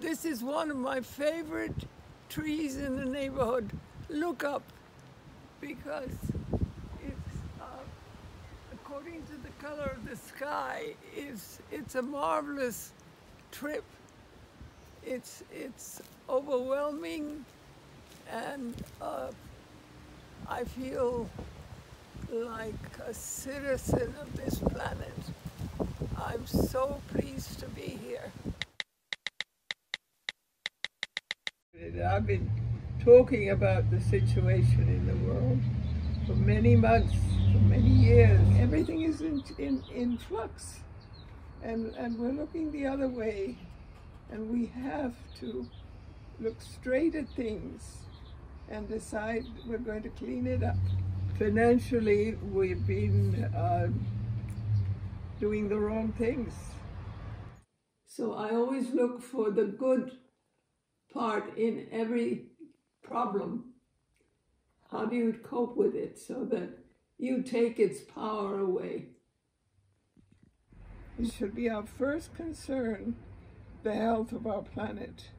This is one of my favorite trees in the neighborhood. Look up because it's, uh, according to the color of the sky, it's, it's a marvelous trip. It's, it's overwhelming and uh, I feel like a citizen of this planet. I'm so pleased to be here. I've been talking about the situation in the world for many months, for many years. Everything is in, in, in flux and, and we're looking the other way and we have to look straight at things and decide we're going to clean it up. Financially, we've been uh, doing the wrong things. So I always look for the good part in every problem. How do you cope with it so that you take its power away? It should be our first concern, the health of our planet.